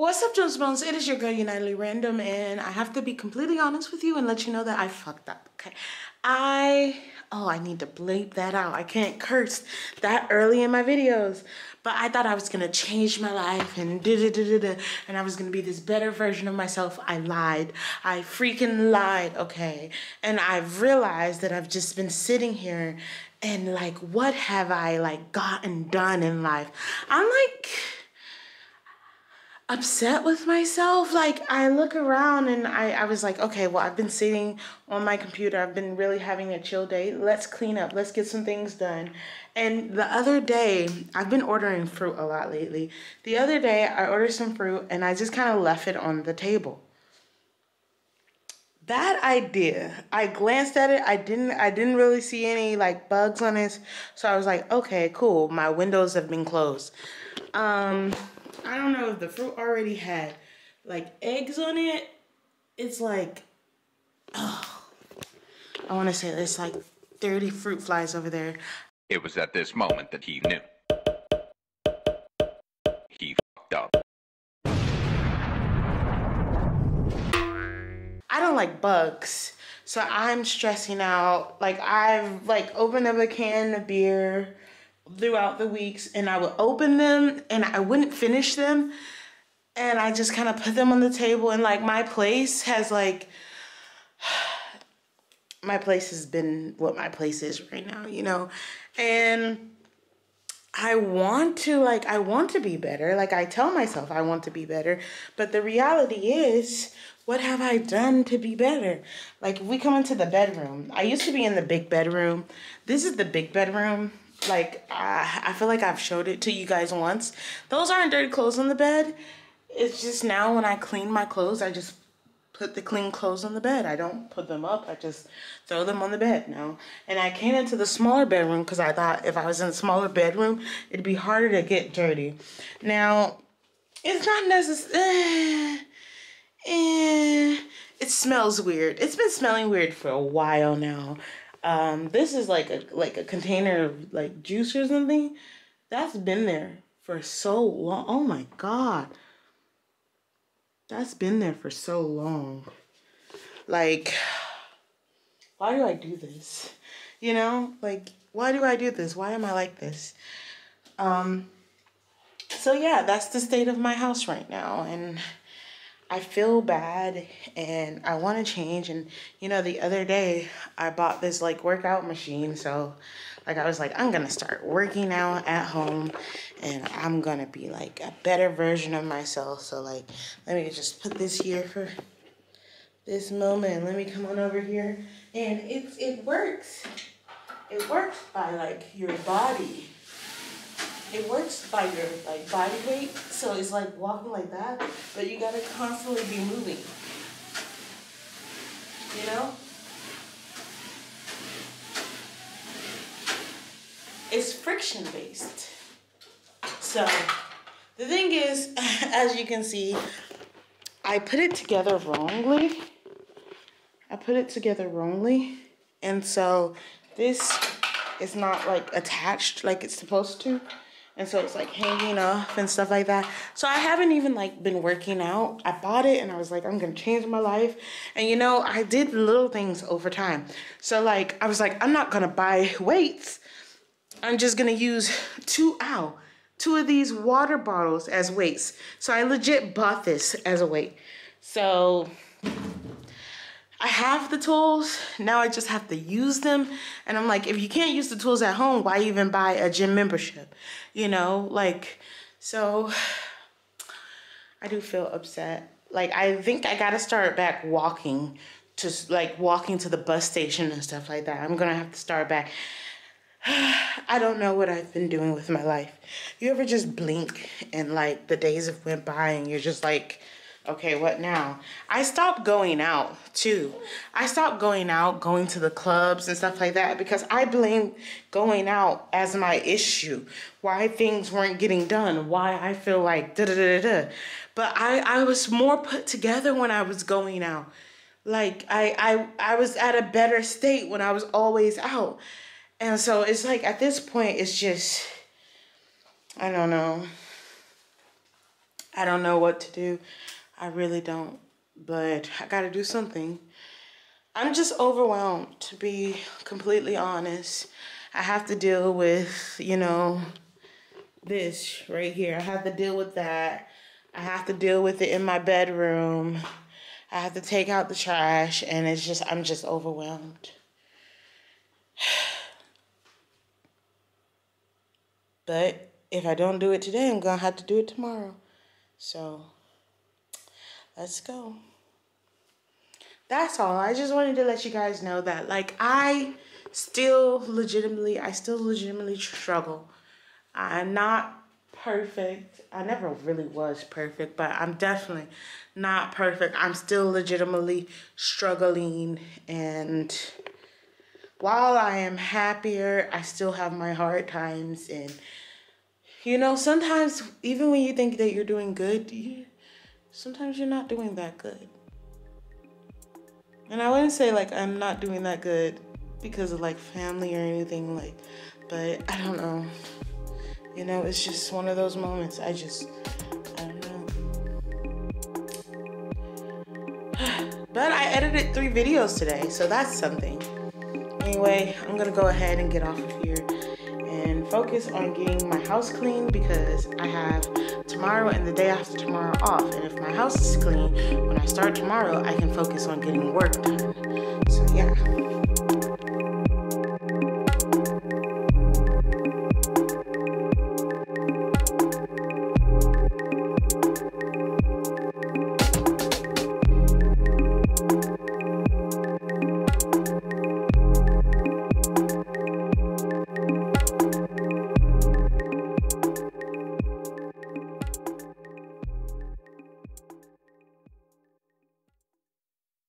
What's up, Jones Bones? It is your girl, Unitedly Random, and I have to be completely honest with you and let you know that I fucked up, okay? I, oh, I need to bleep that out. I can't curse that early in my videos. But I thought I was gonna change my life and da da da da da, and I was gonna be this better version of myself. I lied. I freaking lied, okay? And I've realized that I've just been sitting here and like, what have I like gotten done in life? I'm like, upset with myself. Like I look around and I, I was like, okay, well, I've been sitting on my computer. I've been really having a chill day. Let's clean up. Let's get some things done. And the other day, I've been ordering fruit a lot lately. The other day, I ordered some fruit and I just kind of left it on the table. That idea, I glanced at it. I didn't I didn't really see any like bugs on it. So I was like, okay, cool. My windows have been closed. Um I don't know if the fruit already had like eggs on it. It's like, oh, I want to say there's like 30 fruit flies over there. It was at this moment that he knew. He fucked up. I don't like bugs. So I'm stressing out. Like I've like opened up a can of beer throughout the weeks and I would open them and I wouldn't finish them. And I just kind of put them on the table and like my place has like my place has been what my place is right now, you know. And I want to like I want to be better. Like I tell myself I want to be better, but the reality is what have I done to be better? Like we come into the bedroom. I used to be in the big bedroom. This is the big bedroom like I, I feel like I've showed it to you guys once. Those aren't dirty clothes on the bed. It's just now when I clean my clothes, I just put the clean clothes on the bed. I don't put them up. I just throw them on the bed now. And I came into the smaller bedroom because I thought if I was in a smaller bedroom, it'd be harder to get dirty. Now, it's not necessary. Eh, eh, it smells weird. It's been smelling weird for a while now. Um, this is like a like a container of like juice or something. That's been there for so long. Oh my god. That's been there for so long. Like, why do I do this? You know, like, why do I do this? Why am I like this? Um, so yeah, that's the state of my house right now. And I feel bad and I want to change. And you know, the other day I bought this like workout machine. So like I was like, I'm gonna start working out at home and I'm gonna be like a better version of myself. So like, let me just put this here for this moment. Let me come on over here. And it, it works. It works by like your body it works by your like body weight. So it's like walking like that, but you gotta constantly be moving. You know? It's friction based. So the thing is, as you can see, I put it together wrongly. I put it together wrongly. And so this is not like attached like it's supposed to and so it's like hanging off and stuff like that. So i haven't even like been working out. I bought it and i was like i'm gonna change my life. And you know i did little things over time. So like i was like i'm not gonna buy weights. I'm just gonna use two ow two of these water bottles as weights. So i legit bought this as a weight. So I have the tools. Now I just have to use them. And I'm like, if you can't use the tools at home, why even buy a gym membership? You know, like, so I do feel upset. Like, I think I gotta start back walking to like walking to the bus station and stuff like that. I'm gonna have to start back. I don't know what I've been doing with my life. You ever just blink and like the days have went by and you're just like, okay, what now? I stopped going out too. I stopped going out, going to the clubs and stuff like that because I blame going out as my issue. Why things weren't getting done, why I feel like da da da da. But I, I was more put together when I was going out. Like I, I I was at a better state when I was always out. And so it's like at this point it's just I don't know. I don't know what to do. I really don't. But I gotta do something. I'm just overwhelmed, to be completely honest. I have to deal with, you know, this right here. I have to deal with that. I have to deal with it in my bedroom. I have to take out the trash, and it's just, I'm just overwhelmed. But if I don't do it today, I'm gonna have to do it tomorrow. So let's go. That's all. I just wanted to let you guys know that, like, I still legitimately, I still legitimately struggle. I'm not perfect. I never really was perfect, but I'm definitely not perfect. I'm still legitimately struggling and while I am happier, I still have my hard times. And, you know, sometimes even when you think that you're doing good, you, sometimes you're not doing that good. And I wouldn't say like I'm not doing that good because of like family or anything like, but I don't know. You know, it's just one of those moments. I just, I don't know. but I edited three videos today, so that's something. Anyway, I'm gonna go ahead and get off of here focus on getting my house clean because I have tomorrow and the day after tomorrow off. And if my house is clean, when I start tomorrow, I can focus on getting work done. So yeah.